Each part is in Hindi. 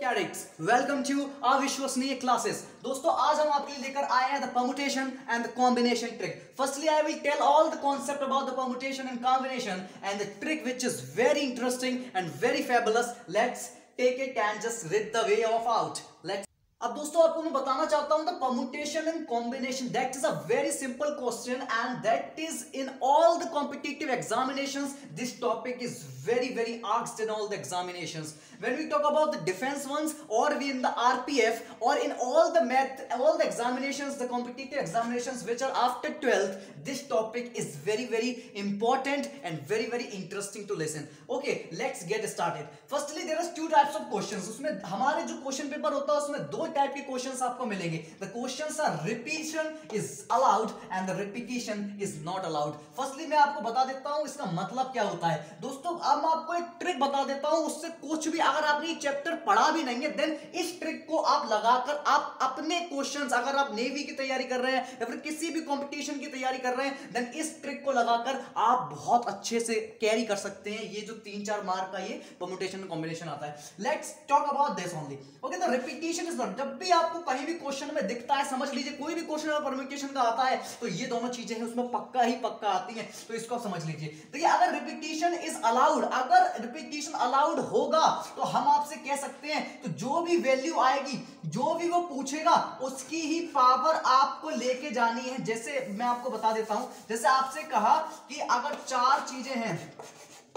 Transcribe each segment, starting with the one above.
कैडेट्स वेलकम टू अविश्वसनीय क्लासेस दोस्तों, आज हम आपके लिए लेकर आए हैं the permutation and the combination trick firstly I will tell all the concept about the permutation and combination and the trick which is very interesting and very fabulous let's take it and just read the way of out let's अब दोस्तों आपको मैं बताना चाहता हूँ the and combination that is a very simple question and that is in all the competitive examination this topic is very very art in all the examination when we talk about the defence ones or we in the R P F or in all the math all the examination the competitive examination which are after twelfth this topic is very very important and very very interesting to lesson okay let's get started firstly there are two types of question उसमें, हमारे जो क्वेश्चन पेपर होता है, उसमें दो टाइप के क्वेश्चंस आपको मिलेंगे। The questions are repetition is allowed and the repetition is not allowed firstly मैं आपको बता देता हूँ इसका मतलब क्या होता है। दोस्तों, अब मैं आपको एक ट्रिक बता देता हूँ, उससे कुछ भी अगर आपने चैप्टर पढ़ा भी नहीं है देन इस ट्रिक को आप लगाकर आप अपने क्वेश्चंस अगर आप नेवी की तैयारी कर रहे हैं या फिर किसी भी कंपटीशन की तैयारी कर रहे हैं देन इस ट्रिक को लगाकर आप बहुत अच्छे से कैरी कर सकते हैं। ये जो तीन चार मार्क का ये कॉम्बिनेशन आता है। Let's talk about this only okay the repetition is not जब भी आपको कहीं भी क्वेश्चन में दिखता है, समझ लीजिए, कोई भी क्वेश्चन अगर परम्यूटेशन का आता है तो ये दोनों चीज़ें हैं, उसमें पक्का ही पक्का आती हैं। तो इसको समझ लीजिए। देखिए, अगर रिपीटेशन इज़ अलाउड अगर रिपीटेशन अलाउड होगा तो हम आपसे कह सकते हैं तो जो भी वैल्यू आएगी, जो भी वो पूछेगा, उसकी ही पावर आपको लेके जानी है। जैसे मैं आपको बता देता हूँ, जैसे आपसे कहा कि अगर चार चीज़ें हैं,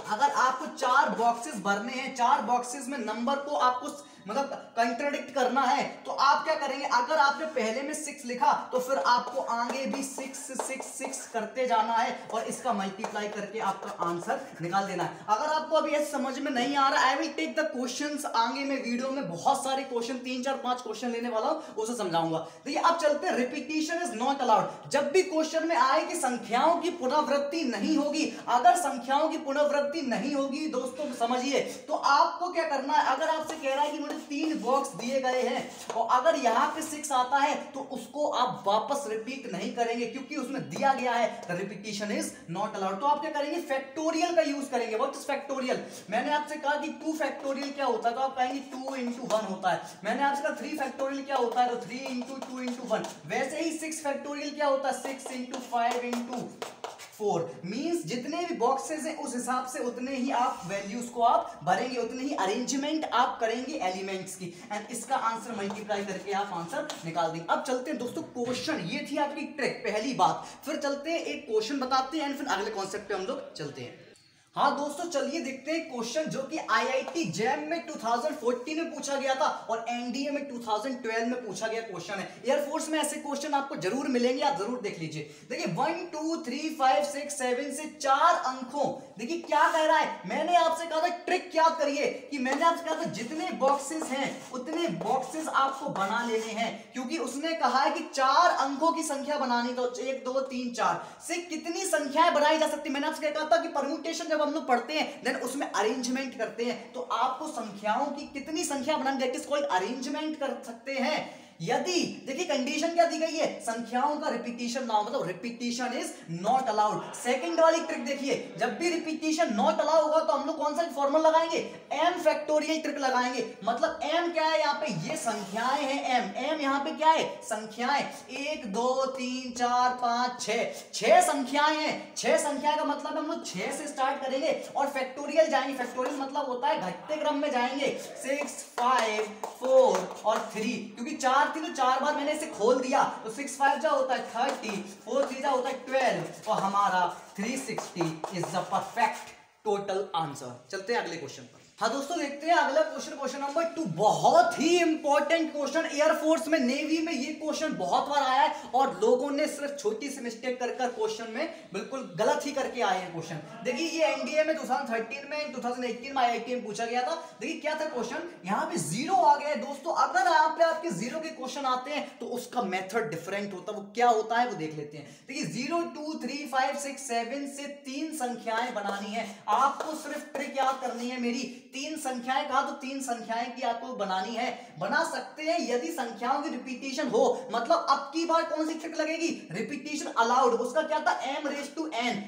अगर आपको चार बॉक्सेस भरने हैं, चार बॉक्सेस में नंबर को आपको मतलब कंट्रोडिक्ट करना है तो आप क्या करेंगे? अगर आपने पहले में सिक्स लिखा तो फिर आपको आगे भी सिक्स सिक्स सिक्स करते जाना है और इसका मल्टीप्लाई करके आपका आंसर निकाल देना है। अगर आपको अभी ऐसे समझ में नहीं आ रहा I will take the question आगे में वीडियो में, बहुत सारे क्वेश्चन तीन, चार, पाँच क्वेश्चन लेने वाला हूँ, उसे समझाऊँगा। देखिए, अब चलते हैं। रिपीटेशन इज़ नॉट अलाउड जब भी क्वेश्चन में आए कि संख्याओं की पुनरावृत्ति नहीं होगी। अगर संख्याओं की पुनरावृत्ति नहीं होगी, दोस्तों, समझिए तो आपको क्या करना है? अगर आपसे कह रहा है कि मुझे तीन बॉक्स दिए गए हैं। और अगर यहाँ पे सिक्स आता है तो उसको आप वापस रिपीट नहीं करेंगे, क्योंकि उसमें दिया गया है। रिपीटेशन इज़ नॉट अलाउड तो आप क्या करेंगे? फैक्टोरियल का यूज़ करेंगे। व्हाट इज़ फैक्टोरियल मैंने आपसे कहा कि टू फैक्टोरियल क्या होता है? तो आप कहेंगे टू इंटू होता है। मैंने आपसे कहा थ्री फैक्टोरियल क्या होता है? तो थ्री इंटू टू वैसे ही सिक्स फैक्टोरियल क्या होता है? Six into five four means जितने भी बॉक्सेस हैं, उस हिसाब से उतने ही आप वैल्यूज़ को आप भरेंगे, उतने ही अरेंजमेंट आप करेंगे एलिमेंट्स की। एंड इसका आंसर मल्टीप्लाई करके आप आंसर निकाल देंगे। अब चलते हैं दोस्तों क्वेश्चन ये थी आपकी ट्रिक पहली बात। फिर चलते हैं, एक क्वेश्चन बताते हैं एंड फिर अगले कॉन्सेप्ट पे हम लोग चलते हैं। हाँ दोस्तों, चलिए देखते हैं क्वेश्चन जो कि आईआईटी जैम में 2014 में पूछा गया था और एनडीए में 2012 में पूछा गया क्वेश्चन है। एयरफोर्स में ऐसे क्वेश्चन आपको ज़रूर मिलेंगे, आप ज़रूर देख लीजिए। देखिए one two three five six seven से चार अंकों। देखिए, क्या कह रहा है? मैंने आपसे कहा था ट्रिक क्या करिए कि मैंने आपसे कहा था, जितने बॉक्सेस हैं, उतने बॉक्सेस आपको बना लेने हैं। क्योंकि उसने कहा है कि चार अंकों की संख्या बनानी तो एक, दो, तीन, चार। से कितनी संख्याएँ बनाई जा सकती? मैंने आपसे कहा था कि परम्यूटेशन जब हम लोग पढ़ते हैं देन उसमें अरेंजमेंट करते हैं तो आपको संख्याओं की कितनी संख्या बनानी दैट इज़ कॉल्ड अरेंजमेंट कर सकते हैं। यदि, देखिए कंडीशन क्या दी गई है? संख्याओं का रिपीटेशन ना हो मतलब repetition is not allowed second वाली ट्रिक देखिए, जब भी रिपीटेशन नॉट अलाउ होगा तो हम लोग कौन सा फॉर्मूला लगाएँगे? एम फैक्टोरियल ट्रिक लगाएँगे। मतलब एम क्या है यहाँ पे? ये संख्याएँ हैं एम एम यहाँ पे क्या है? संख्याएँ। एक, दो, तीन, चार, पाँच, छह। छह संख्याएँ हैं। छह संख्या का मतलब हम लोग छह से स्टार्ट करेंगे और फैक्टोरियल जाएँगे। फैक्टोरियल मतलब होता है घटते क्रम में जाएँगे। सिक्स फाइव फोर और थ्री क्योंकि चार थी तो चार बार मैंने इसे खोल दिया तो सिक्स फाइव जा होता है थर्टी फोर थ्री जा होता है ट्वेल्व और हमारा three sixty is the perfect total answer चलते हैं अगले क्वेश्चन पर. हाँ दोस्तों, देखते हैं अगला क्वेश्चन क्वेश्चन नंबर टू बहुत ही इंपॉर्टेंट क्वेश्चन एयरफोर्स में नेवी में ये क्वेश्चन बहुत बार आया है और लोगों ने सिर्फ़ छोटी सी मिस्टेक कर कर क्वेश्चन में बिल्कुल गलत ही करके आए हैं क्वेश्चन देखिए, ये एनडीए में 2013 में 2018 में आईआईटी में पूछा गया था. देखिए, क्या था क्वेश्चन यहाँ पे ज़ीरो आ गया है दोस्तों. अगर आप पे आपके ज़ीरो के क्वेश्चन आते हैं तो उसका मेथड डिफरेंट होता है. वो क्या होता है, वो देख लेते हैं. देखिए zero two three five six seven से तीन संख्याएँ बनानी है. आपको सिर्फ़ ट्रिक याद करनी है मेरी. तीन संख्याएँ कहा तो तीन संख्याएँ की आपको बनानी है। बना सकते हैं यदि संख्याओं की रिपीटेशन हो। मतलब अब की बार कौन सी ट्रिक लगेगी? रिपीटेशन अलाउड उसका क्या था? एम रेस टू एन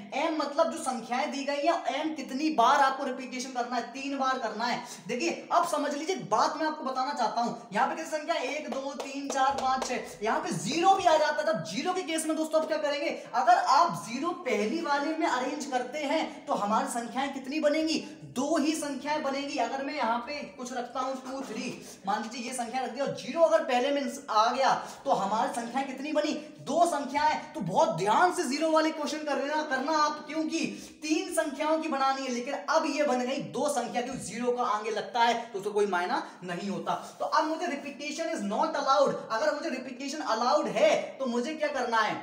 मतलब जो संख्याएँ दी गई है एम कितनी बार आपको रिपीटेशन करना है, तीन बार करना है। देखिए, अब समझ लीजिए बात मैं आपको बताना चाहता हूँ। यहाँ पे कितनी संख्या एक, दो, तीन, चार, पाँच, छह। यहाँ पे ज़ीरो भी आ जाता है। तब ज़ीरो के केस में दोस्तों आप क्या करेंगे? अगर आप ज़ीरो पहली वाले में अरेंज करते हैं तो हमारी संख्याएँ कितनी बनेंगी? दो ही संख्याएँ बनेगी। अगर मैं यहाँ पे कुछ रखता हूँ टू थ्री मान लीजिए ये संख्या रख दिया और ज़ीरो अगर पहले में आ गया तो हमारी संख्या कितनी बनी? दो संख्याएँ। तो बहुत ध्यान से ज़ीरो वाले क्वेश्चन कर करना आप क्योंकि तीन संख्याओं की बनानी है, लेकिन अब ये बन गई दो संख्या क्योंकि ज़ीरो का आगे लगता है तो उसको कोई मायना नहीं होता। तो अब मुझे रिपीटेशन इज़ नॉट अलाउड अगर मुझे रिपीटेशन अलाउड है तो मुझे क्या करना है?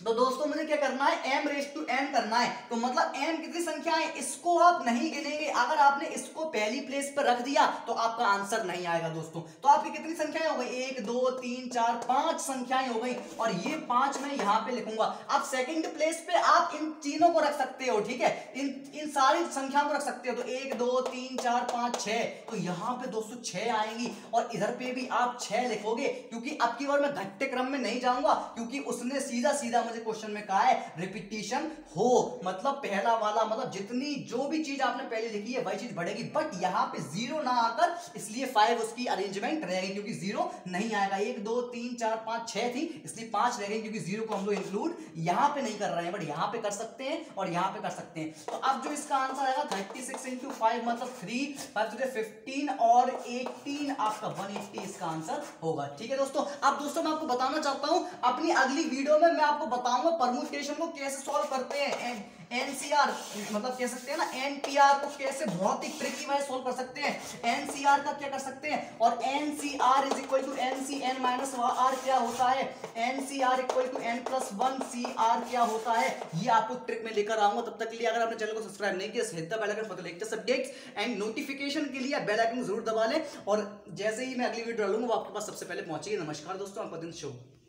तो दोस्तों, मुझे क्या करना है? एम रेस टू एन करना है। तो मतलब एम कितनी संख्या है? इसको आप नहीं गिनेंगे। अगर आपने इसको पहली प्लेस पर रख दिया तो आपका आंसर नहीं आएगा दोस्तों। तो आपकी कितनी संख्याएँ हो गई? एक, दो, तीन, चार, पाँच संख्याएँ हो गई। और ये पाँच मैं यहाँ पे लिखूँगा। आप सेकंड प्लेस पे आप इन तीनों को रख सकते हो, ठीक है? इन इन सारी संख्याओं को रख सकते हो। तो एक, दो, तीन, चार, पाँच, छह। तो यहाँ पे दोस्तों छह आएँगी। और इधर पे भी आप छह लिखोगे, क्योंकि अब बार मैं घट्टे क्रम में नहीं जाऊँगा, क्योंकि उसने सीधा सीधा मुझे क्वेश्चन में कहा है रिपीटिशन हो मतलब पहला वाला मतलब जितनी जो भी चीज़ आपने पहले लिखी है, वही चीज़ बढ़ेगी। बट यहाँ पे ज़ीरो ना आकर, इसलिए फाइव उसकी अरेंजमेंट रहेगी, क्योंकि ज़ीरो नहीं आएगा। एक, दो, तीन, चार, पाँच, छह थी, इसलिए पाँच रह गई क्योंकि ज़ीरो को हम लोग इंक्लूड यहाँ पे नहीं कर रहे हैं बट यहाँ पे कर सकते हैं और यहाँ पे कर सकते हैं। तो अब जो इसका आंसर आएगा थर्टी सिक्स इंटू फाइव मतलब थ्री फाइव फिफ्टीन और एटीन आपका वन एट्टी इसका आंसर होगा। ठीक है दोस्तों? अब दोस्तों, मैं आपको बताना चाहता हूँ, अपनी अगली वीडियो में मैं आपको बताऊँगा परमुटेशन को कैसे सॉल्व करते हैं? एनसीआर मतलब कह सकते हैं ना एनपीआर को कैसे बहुत ही ट्रिकी वाइज सोल्व कर सकते हैं? एनसीआर का क्या कर सकते हैं? और N C R is equal to N C N minus R क्या होता है? N C R equal to N plus one C R क्या होता है? ये आपको ट्रिक में लेकर आऊँगा, तब तक के लिए अगर आपने चैनल को सब्सक्राइब नहीं किया hit the bell icon for latest updates and notification के लिए बेल आइकन ज़रूर दबा लें। और जैसे ही मैं अगली वीडियो डालूँगा, वो आपके पास सबसे पहले पहुंचेगी। नमस्कार दोस्तों, आपका दिन शुभ